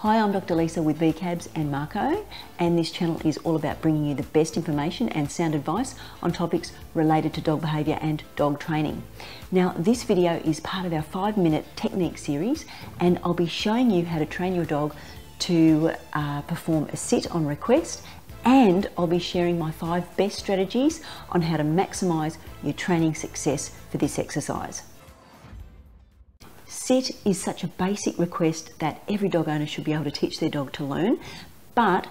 Hi, I'm Dr. Lisa with VCABS and Marco, and this channel is all about bringing you the best information and sound advice on topics related to dog behaviour and dog training. Now, this video is part of our five minute technique series, and I'll be showing you how to train your dog to uh, perform a sit on request, and I'll be sharing my five best strategies on how to maximise your training success for this exercise. Sit is such a basic request that every dog owner should be able to teach their dog to learn, but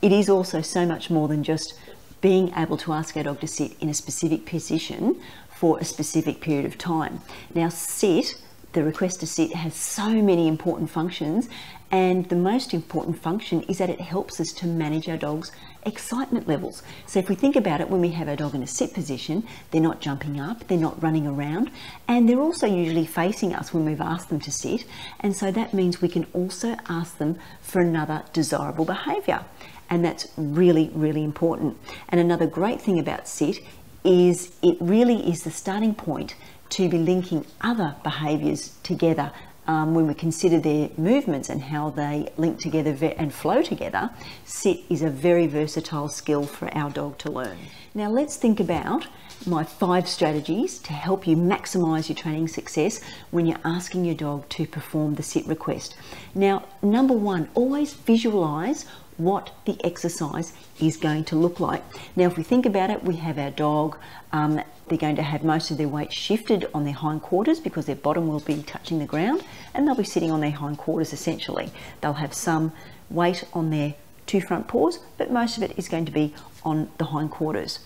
it is also so much more than just being able to ask our dog to sit in a specific position for a specific period of time. Now, sit the request to sit has so many important functions and the most important function is that it helps us to manage our dog's excitement levels. So if we think about it, when we have our dog in a sit position, they're not jumping up, they're not running around, and they're also usually facing us when we've asked them to sit. And so that means we can also ask them for another desirable behavior. And that's really, really important. And another great thing about sit is it really is the starting point to be linking other behaviours together um, when we consider their movements and how they link together and flow together, sit is a very versatile skill for our dog to learn. Now let's think about my five strategies to help you maximize your training success when you're asking your dog to perform the sit request. Now, number one, always visualize what the exercise is going to look like. Now, if we think about it, we have our dog, um, they're going to have most of their weight shifted on their hindquarters because their bottom will be touching the ground and they'll be sitting on their hindquarters essentially. They'll have some weight on their two front paws, but most of it is going to be on the hindquarters.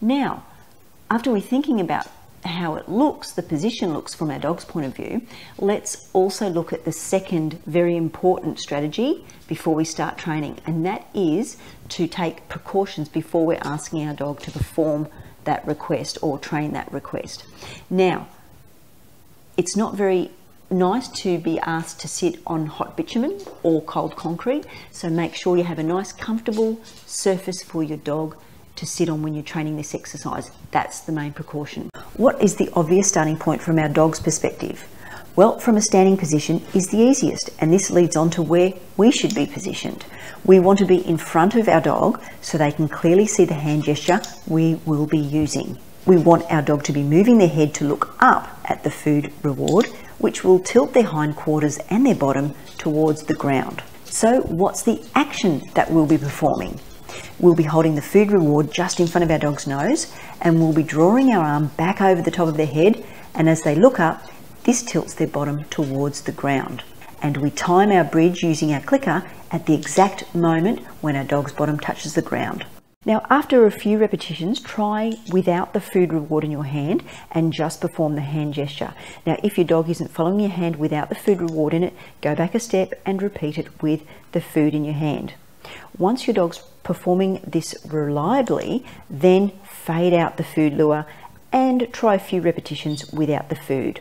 Now, after we're thinking about how it looks, the position looks from our dog's point of view, let's also look at the second very important strategy before we start training, and that is to take precautions before we're asking our dog to perform that request or train that request. Now, it's not very nice to be asked to sit on hot bitumen or cold concrete, so make sure you have a nice comfortable surface for your dog to sit on when you're training this exercise. That's the main precaution. What is the obvious starting point from our dog's perspective? Well, from a standing position is the easiest, and this leads on to where we should be positioned. We want to be in front of our dog so they can clearly see the hand gesture we will be using. We want our dog to be moving their head to look up at the food reward, which will tilt their hindquarters and their bottom towards the ground. So, what's the action that we'll be performing? We'll be holding the food reward just in front of our dog's nose and we'll be drawing our arm back over the top of their head and as they look up, this tilts their bottom towards the ground. And we time our bridge using our clicker at the exact moment when our dog's bottom touches the ground. Now, after a few repetitions, try without the food reward in your hand and just perform the hand gesture. Now, if your dog isn't following your hand without the food reward in it, go back a step and repeat it with the food in your hand. Once your dog's performing this reliably, then fade out the food lure and try a few repetitions without the food.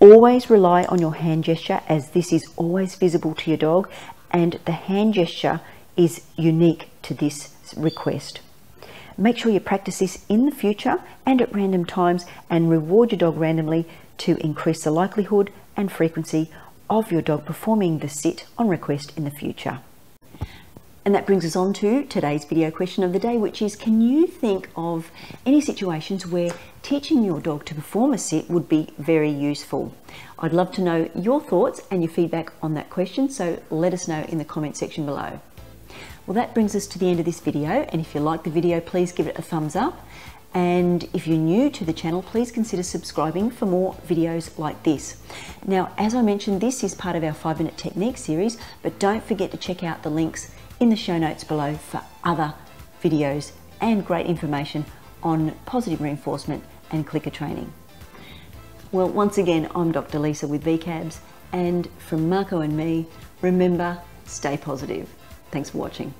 Always rely on your hand gesture as this is always visible to your dog and the hand gesture is unique to this request. Make sure you practice this in the future and at random times and reward your dog randomly to increase the likelihood and frequency of your dog performing the sit on request in the future. And that brings us on to today's video question of the day, which is Can you think of any situations where teaching your dog to perform a sit would be very useful? I'd love to know your thoughts and your feedback on that question, so let us know in the comment section below. Well, that brings us to the end of this video, and if you like the video, please give it a thumbs up. And if you're new to the channel, please consider subscribing for more videos like this. Now, as I mentioned, this is part of our five minute technique series, but don't forget to check out the links in the show notes below for other videos and great information on positive reinforcement and clicker training. Well, once again, I'm Dr. Lisa with VCABS, and from Marco and me, remember, stay positive. Thanks for watching.